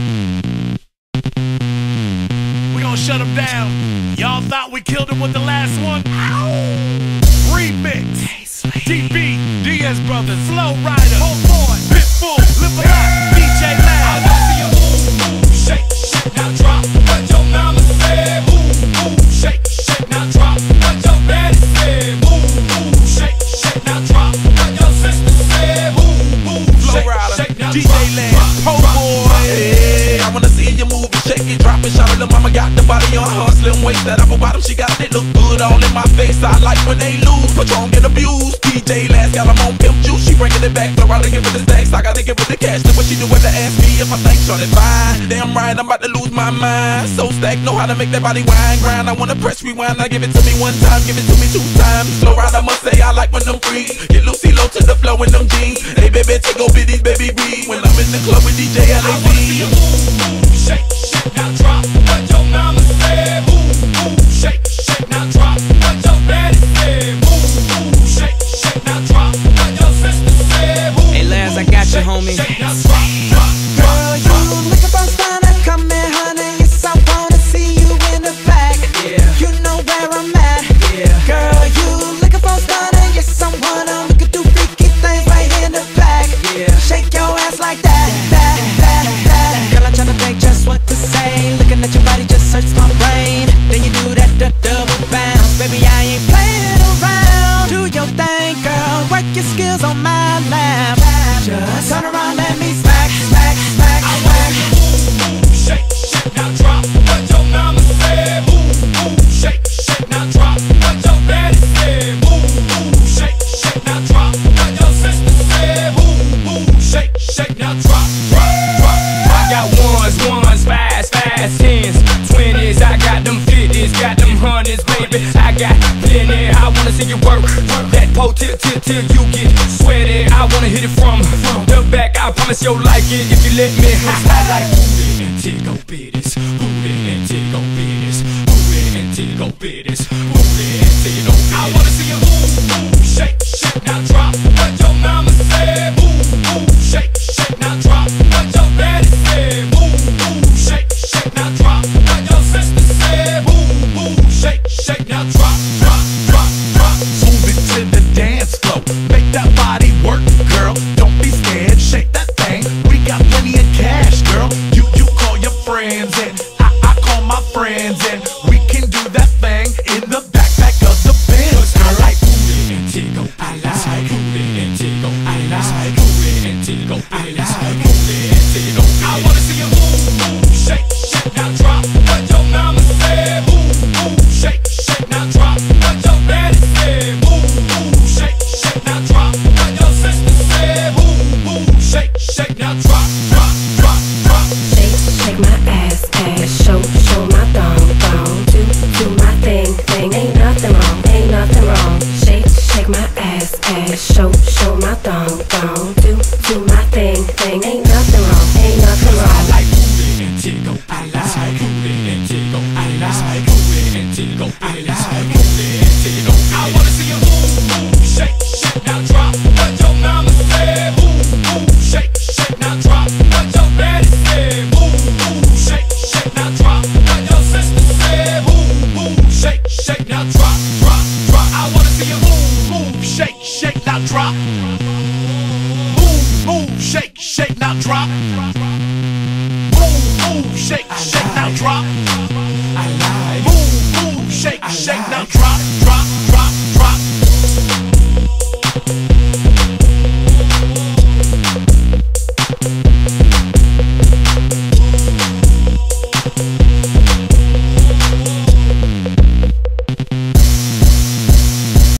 We gonna shut him down. Y'all thought we killed him with the last one? Remix. DB, Diaz Brothers, Flo Rida, Whole Boy, Pitbull, Live a Lot, DJ Laz. Shake, shake, now drop what your mama said. Move, move, shake, shake, now drop what your daddy said. Move, move, shake, shake, now drop what your sister said. Move, move, Flow shake, Rider, shake, now DJ drop, mama got the body on her slim waist. That apple bottom, she got it look good all in my face. I like when they lose, Patron get abused. DJ Laz got 'em on pimp juice. She bringing it back, out and give it the stacks. I gotta give it the cash. Look what she do with the ask me if I think short it fine. Damn right, I'm about to lose my mind. So stacked, know how to make that body wine grind. I wanna press rewind, I give it to me one time, give it to me two times. Slow ride, I must say I like when them freeze. Get Lucy low to the flow in them jeans. Hey baby, take over these baby breathe. When I'm in the club with DJ I wanna see you move, skills on my lap. Just turn around, let me smack, smack, smack, I smack. move, move, shake, shake, now drop what your mama said. Move, move, shake, shake, now drop what your daddy said. Move, move, shake, shake, now drop what your sister said. Move, move, shake, shake, now drop, drop, drop, drop. I got ones, ones, fives, fives, tens, twenties. I got them fifties, got them hundreds, baby. I got plenty. I wanna see you work, work pole till till till you get sweaty. I wanna hit it from from the back. I promise you'll like it if you let me. I like booty and tickle bitties, booty and tickle bitties, booty and tickle bitties, booty and tickle bitties. I wanna see you move, move, shake, shake, now drop cash, girl. You you call your friends and I, I call my friends and show my thong, thong. Do, do my thing, thing. Ain't nothing wrong, ain't nothing wrong. I like booty and tickle. I like booty and tickle. I like booty and tickle. I like drop. Move, move, shake, shake, now drop. Move, move, shake, shake, now drop, drop, drop, drop.